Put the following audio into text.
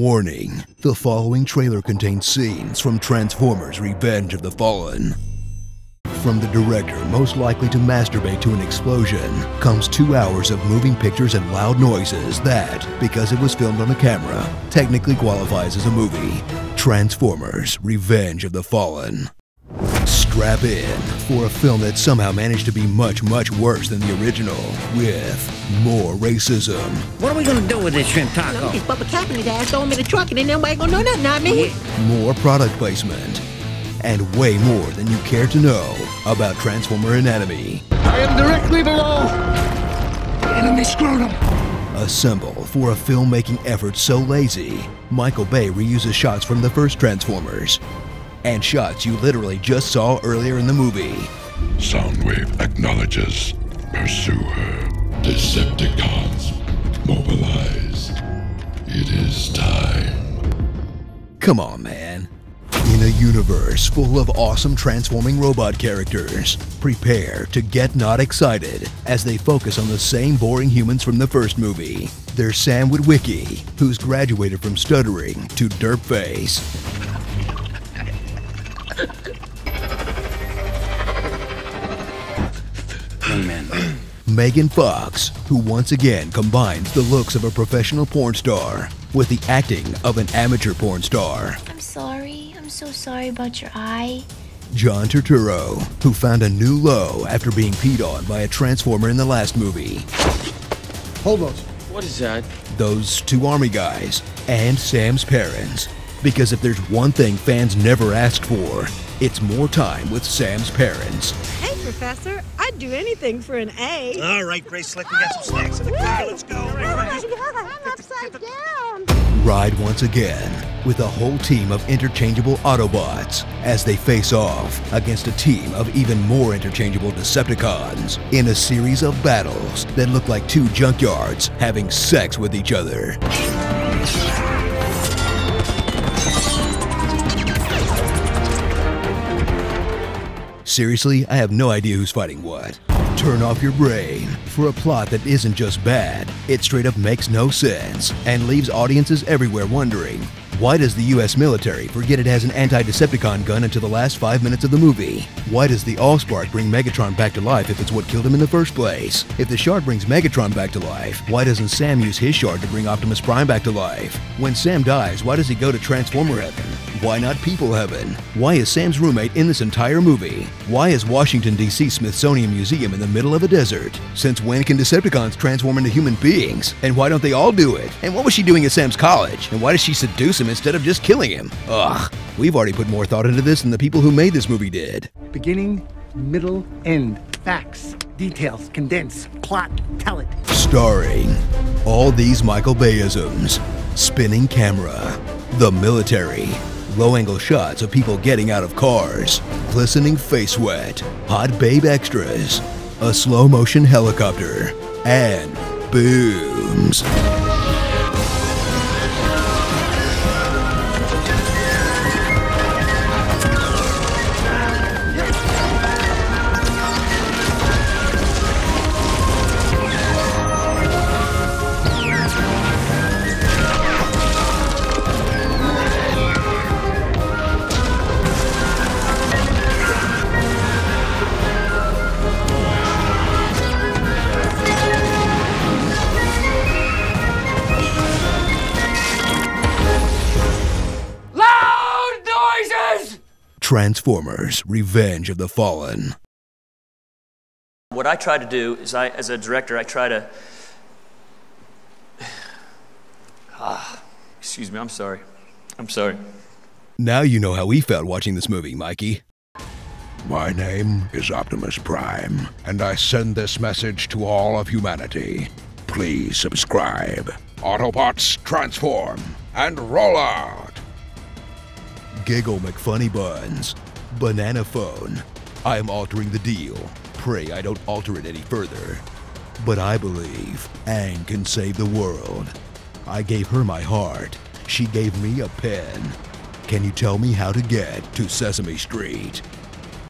Warning the following trailer contains scenes from Transformers Revenge of the Fallen. From the director most likely to masturbate to an explosion comes two hours of moving pictures and loud noises that, because it was filmed on a camera, technically qualifies as a movie. Transformers Revenge of the Fallen. Strap in for a film that somehow managed to be much, much worse than the original, with more racism, What are we gonna do with this shrimp Let taco? me just Bubba Cap in his ass, throw him in the truck, and then nobody gonna know nothing of me. more product placement, and way more than you care to know about Transformer anatomy. I am directly below the enemy scrotum. Assemble for a filmmaking effort so lazy, Michael Bay reuses shots from the first Transformers and shots you literally just saw earlier in the movie. Soundwave acknowledges. Pursue her. Decepticons, mobilize. It is time. Come on, man. In a universe full of awesome transforming robot characters, prepare to get not excited as they focus on the same boring humans from the first movie. There's Sam Witwicky, who's graduated from stuttering to derp Megan Fox, who once again combines the looks of a professional porn star with the acting of an amateur porn star. I'm sorry. I'm so sorry about your eye. John Turturro, who found a new low after being peed on by a transformer in the last movie. Hold those. What is that? Those two army guys, and Sam's parents. Because if there's one thing fans never ask for, it's more time with Sam's parents. Hey, Professor, I'd do anything for an A. All right, Grace Slick, we got some snacks in the car. Let's go. Oh I'm upside down. Ride once again with a whole team of interchangeable Autobots as they face off against a team of even more interchangeable Decepticons in a series of battles that look like two junkyards having sex with each other. Seriously, I have no idea who's fighting what. Turn off your brain for a plot that isn't just bad, it straight up makes no sense and leaves audiences everywhere wondering why does the US military forget it has an anti Decepticon gun until the last five minutes of the movie? Why does the Allspark bring Megatron back to life if it's what killed him in the first place? If the Shard brings Megatron back to life, why doesn't Sam use his Shard to bring Optimus Prime back to life? When Sam dies, why does he go to Transformer Heaven? Why not People Heaven? Why is Sam's roommate in this entire movie? Why is Washington, D.C. Smithsonian Museum in the middle of a desert? Since when can Decepticons transform into human beings? And why don't they all do it? And what was she doing at Sam's college? And why does she seduce him instead of just killing him? Ugh, we've already put more thought into this than the people who made this movie did. Beginning, middle, end. Facts, details, condense, plot, tell it. Starring all these Michael Bayisms spinning camera, the military, low angle shots of people getting out of cars, glistening face wet, hot babe extras, a slow motion helicopter, and booms. Transformers Revenge of the Fallen. What I try to do is, I, as a director, I try to. Ah, excuse me, I'm sorry. I'm sorry. Now you know how we felt watching this movie, Mikey. My name is Optimus Prime, and I send this message to all of humanity. Please subscribe. Autobots transform and roll out. Giggle McFunny Buns. Banana Phone. I am altering the deal. Pray I don't alter it any further. But I believe Aang can save the world. I gave her my heart. She gave me a pen. Can you tell me how to get to Sesame Street?